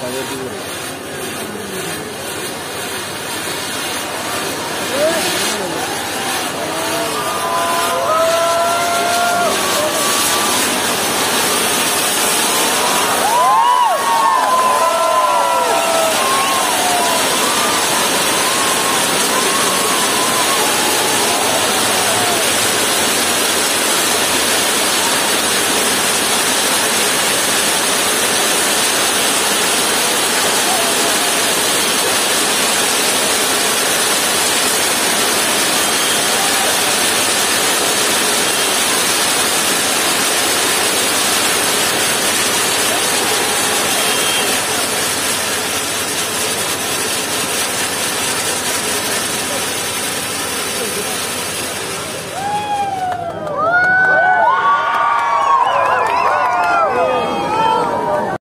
다녀오 기,